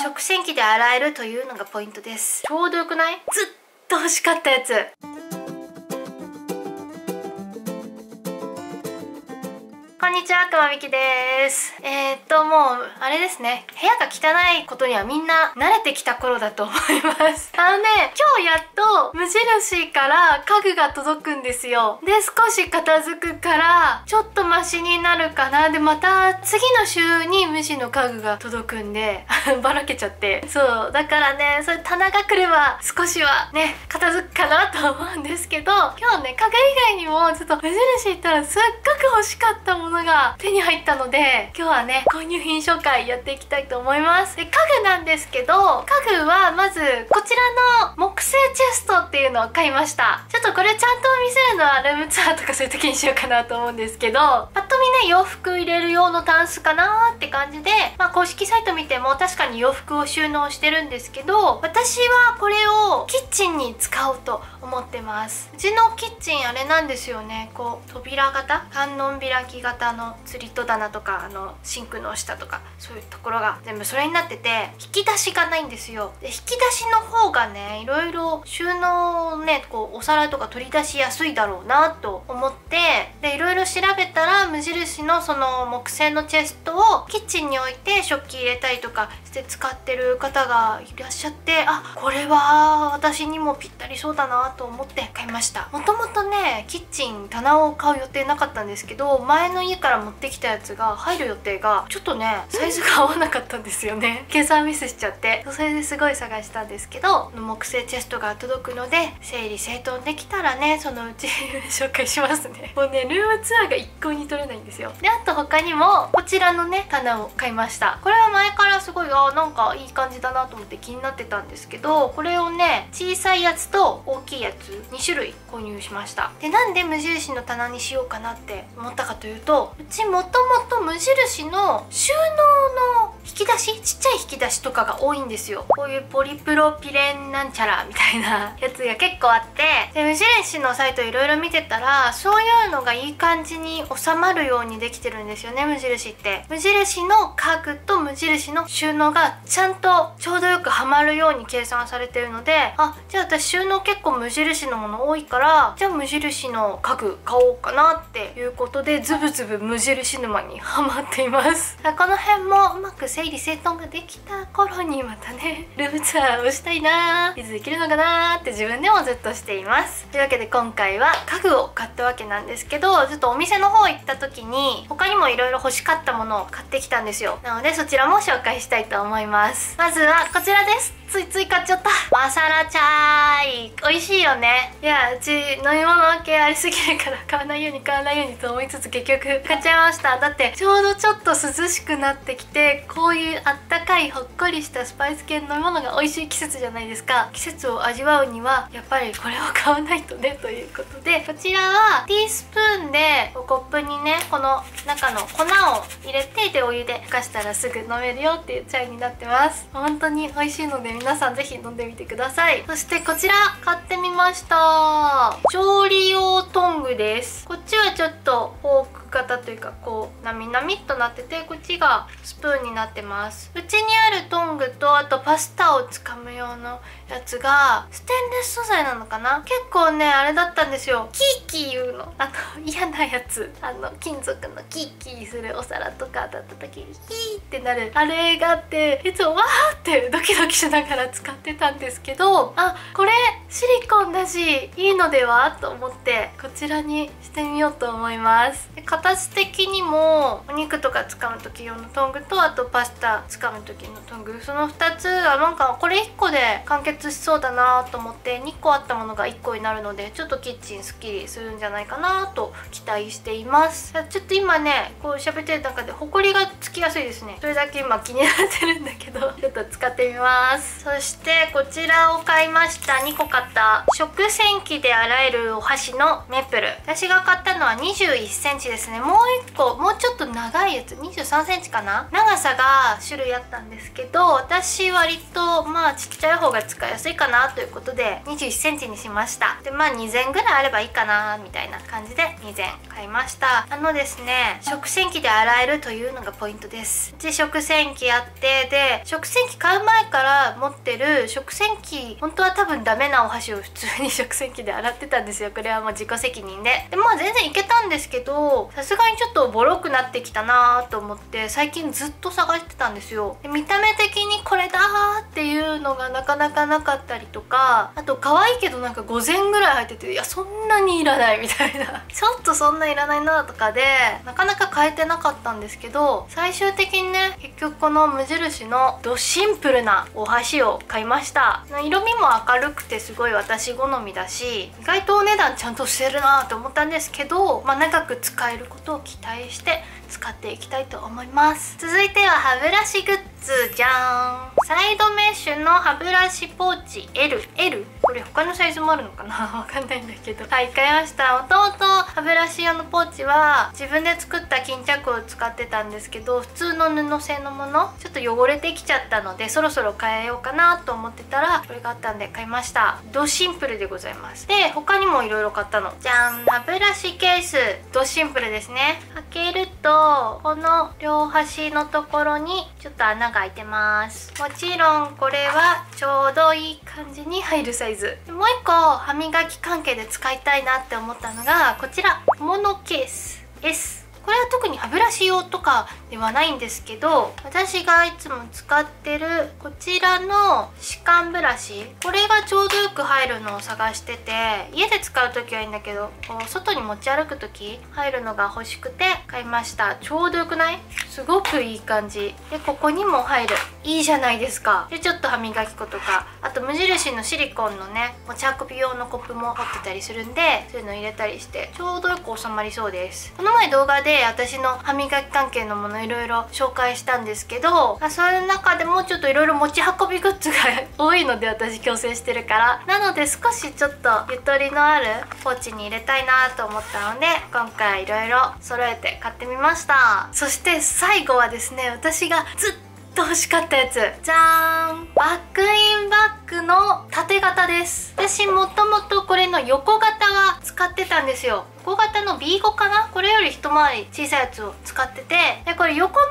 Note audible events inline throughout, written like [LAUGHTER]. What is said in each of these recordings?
食洗機で洗えるというのがポイントです。ちょうどよくない？ずっと欲しかったやつ。んにちは、くまみきです。えー、っと、もう、あれですね。部屋が汚いことにはみんな慣れてきた頃だと思います。[LAUGHS] あのね、今日やっと無印から家具が届くんですよ。で、少し片付くから、ちょっとマシになるかな。で、また次の週に無地の家具が届くんで、[LAUGHS] ばらけちゃって。そう。だからね、そういう棚が来れば少しはね、片付くかなと思うんですけど、今日ね、家具以外にもちょっと無印行ったらすっごく欲しかったものが手に入ったので今日はね購入品紹介やっていきたいと思います。で家具なんですけど家具はまずこちらの木製チェストっていうのを買いました。ちょっとこれちゃんと見せるのはルームツアーとかそういう時にしようかなと思うんですけどパッと見ね洋服入れる用のタンスかなーって感じでまあ公式サイト見ても確かに洋服を収納してるんですけど私はこれをキッチンに使おうと思ってます。うちのキッチンあれなんですよね。こう扉型？観音開き型あの釣り戸棚とかあのシンクの下とかそういうところが全部それになってて引き出しがないんですよ。で引き出しの方がねいろいろ収納ねこうお皿とか取り出しやすいだろうなと思ってでいろいろ調べたら無印のその木製のチェストをキッチンに置いて食器入れたりとかして使ってる方がいらっしゃってあこれは私にもぴったりそうだなと思って買いました。もともとねキッチン棚を買う予定なかったんですけど前の家から持ってきたやつが入る予定がちょっとねサイズが合わなかったんですよね。[LAUGHS] 計算ミスしちゃって。それですごい探したんですけど木製チェストが届くので整理整頓できたらねそのうち [LAUGHS] 紹介しますね。[LAUGHS] もうねルームツアーが一向に取れないんですよ。であと他にもこちらのね棚を買いました。これは前からすごいあなんかいい感じだなと思って気になってたんですけどこれをね小さいやつと大きいやつ2種類購入しました。でなんで無印の棚にしようかなって思ったかというとうちもともと無印の収納の引き出しちっちゃい引き出しとかが多いんですよ。こういうポリプロピレンなんちゃらみたいなやつが結構あって。で無印のサイトいろいろ見てたらそういうのがいい感じに収まるようにできてるんですよね無印って。無印の家具と無印の収納がちゃんとちょうどよくはまるように計算されてるのであじゃあ私収納結構無印のもの多いからじゃあ無印の家具買おうかなっていうことでズブズブ無印沼にはまっています。[LAUGHS] この辺もうまく整理整頓ができた頃にまたねルームツアーをしたいないつできるのかなって自分でもずっとしています。というわけで今回は家具を買ったわけなんですけどちょっとお店の方行った時に他にもいろいろ欲しかったものを買ってきたんですよ。なのでそちらも紹介したいと思います。まずはこちらです。ついつい買っちゃった。マサラチャーイ。美味しいよね。いやうち飲み物系ありすぎるから買わないように買わないようにと思いつつ結局買っちゃいました。だってちょうどちょっと涼しくなってきてこういうあったかいほっこりしたスパイス系の飲み物が美味しい季節じゃないですか。季節を味わうにはやっぱりこれを買わないとねということで。こちらはティースプーンでコップにねこの中の粉を入れてでお湯でふかしたらすぐ飲めるよっていうチャイになってます。本当に美味しいので皆さんぜひ飲んでみてください。そしてこちら買ってみました。調理用トングです。こっちはちょっとフォーク型というかこうなみなみっとなっててこっちがスプーンになってます。うちにあるトングとあとパスタをつかむ用のやつがステンレス素材なのかな？結構ねあれだったんですよ。キーキー言うの。あの嫌なやつ。あの金属のキーキーするお皿とかだった時にヒーってなる。あれがあっていつもわーってドキドキしながら使ってたんですけどあこれシリコンだしいいのでは？と思ってこちらにしてみようと思います。で形的にもお肉とか掴む時用のトングとあとパスタ掴む時のトング。その2つはなんかこれ1個で完結しそうだなと思って2個あったものが1個になるのでちょっとキッチンすっきりするんじゃないかなと期待しています。ちょっと今ねこう喋ってる中でホコリがつきやすいですね。それだけ今気になってるんだけど。使ってみます。そしてこちらを買いました。2個買った食洗機で洗えるお箸のメープル。私が買ったのは2 1 1ンチですね。もう1個もうちょっと長いやつ。2 3センチかな。長さが種類あったんですけど私割とまあちっちゃい方が使いやすいかなということで2 1センチにしました。でまあ2膳ぐらいあればいいかなみたいな感じで2膳買いました。あのですね食洗機で洗えるというのがポイントです。うち食洗機あってで食洗機買う前から持ってる食洗機本当は多分ダメなお箸を普通に食洗機で洗ってたんですよ。これはもう自己責任で。でまあ全然いけたんですけどさすがにちょっとボロくなってきたなと思って最近ずっと探してたんですよ。で見た目的にこれだーっていうのがなかなかなかったりとかあと可愛いけどなんか5000ぐらい入ってていやそんなにいらないみたいな。[LAUGHS] ちょっとそんないらないなとかでなかなか買えてなかったんですけど最終的にね結局この無印のドシンプルなお箸を買いました。色味も明るくてすごい私好みだし意外とお値段ちゃんとしてるなと思ったんですけど、まあ、長く使えることを期待して使っていきたいと思います。続いては歯ブラシグッズじゃん。サイドメッシュの歯ブラシポーチ。LL これ他のサイズもあるのかな？[LAUGHS] わかんないんだけど。はい買いました。もともと歯ブラシ用のポーチは自分で作った巾着を使ってたんですけど普通の布製のもの？ちょっと汚れてきちゃったのでそろそろ変えようかなと思ってたらこれがあったんで買いました。ドシンプルでございます。で他にもいろいろ買ったの。じゃん。歯ブラシケース。ドシンプルですね。開けるとこの両端のところにちょっと穴が開いてます。もちろんこれはちょうどいい感じに入るサイズ。もう一個歯磨き関係で使いたいなって思ったのがこちら。モノケース S これは特ラシ用とかではないんですけど私がいつも使ってるこちらの歯間ブラシこれがちょうどよく入るのを探してて家で使う時はいいんだけどこう外に持ち歩く時入るのが欲しくて買いました。ちょうどよくない？すごくいい感じ。でここにも入る。いいじゃないですか。でちょっと歯磨き粉とか。あと無印のシリコンのね持ち運び用のコップも持ってたりするんでそういうの入れたりしてちょうどよく収まりそうです。この前動画で私の歯磨き関係のものいろいろ紹介したんですけど、まあ、そういう中でもちょっといろいろ持ち運びグッズが多いので私矯正してるから。なので少しちょっとゆとりのあるポーチに入れたいなと思ったので今回いろいろ揃えて買ってみました。そして最後はですね私がずっと欲しかったやつ。じゃーん。バックインバッグ。の縦型です。私もともとこれの横型は使ってたんですよ。横型の B5 かな？これより一回り小さいやつを使っててでこれ横の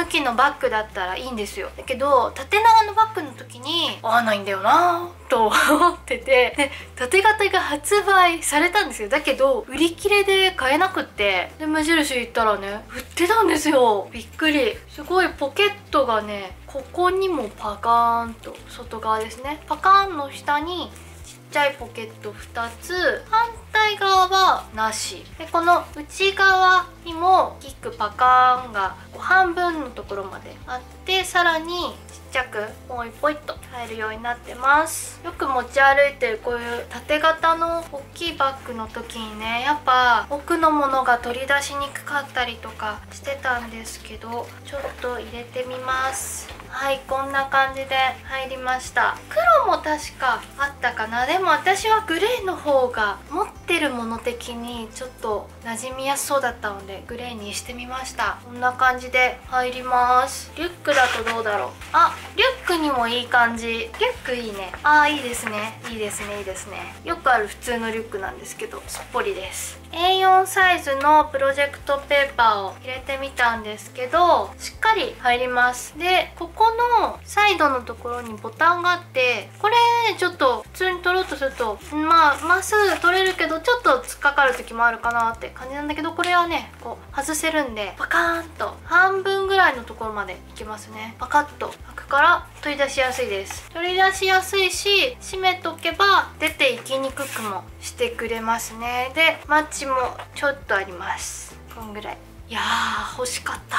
ね向きのバッグだったらいいんですよ。だけど縦長のバッグの時に合わないんだよなと思っててで縦型が発売されたんですよ。だけど売り切れで買えなくってで無印行ったらね売ってたんですよ。びっくり。すごいポケットがねここにもパカーンと外側ですね。パカーンの下にちっちゃいポケット2つ。反対側はなし。でこの内側にもキックパカーンが半分のところまであってさらにちっゃくポイポイと入るようになってます。よく持ち歩いてるこういう縦型の大きいバッグの時にねやっぱ奥のものが取り出しにくかったりとかしてたんですけどちょっと入れてみます。はいこんな感じで入りました。黒も確かあったかな。でも私はグレーの方がってるもの的にちょっと馴染みやすそうだったのでグレーにしてみました。こんな感じで入ります。リュックだとどうだろう？あリュックにもいい感じ。リュックいいね。あーいいですね。いいですね。いいですね。よくある普通のリュックなんですけどすっぽりです。A4 サイズのプロジェクトペーパーを入れてみたんですけどしっかり入ります。でここのサイドのところにボタンがあってこれちょっと普通に取ろうとするとまあまっすぐ取れるけどちょっと突っかかる時もあるかなって感じなんだけどこれはねこう外せるんでパカーンと半分ぐらいのところまでいきますね。パカッと開くから取り出しやすいです。取り出しやすいし閉めとけば出ていきにくくもしてくれますね。でマッチもちょっとあります。こんぐらい。いやー欲しかった。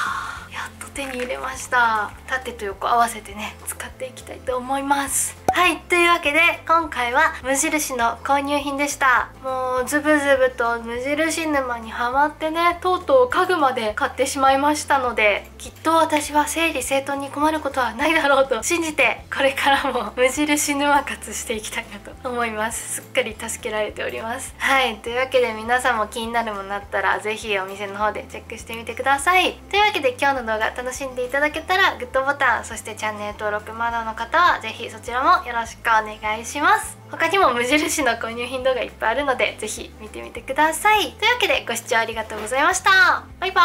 やっと手に入れました。縦と横合わせてね使っていきたいと思います。はいというわけで今回は無印の購入品でした。もうズブズブと無印沼にはまってねとうとう家具まで買ってしまいましたのできっと私は整理整頓に困ることはないだろうと信じてこれからも無印沼活していきたいなと思います。すっかり助けられております。はいというわけで皆さんも気になるものあったら是非お店の方でチェックしてみてください。というわけで今日の動画楽しんでいただけたらグッドボタンそしてチャンネル登録まだの方は是非そちらもよろしくお願いします。他にも無印の購入頻度がいっぱいあるので是非見てみてください。というわけでご視聴ありがとうございました。バイバ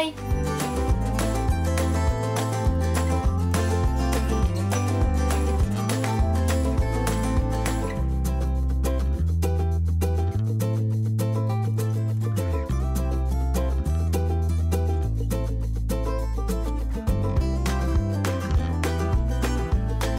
ーイ。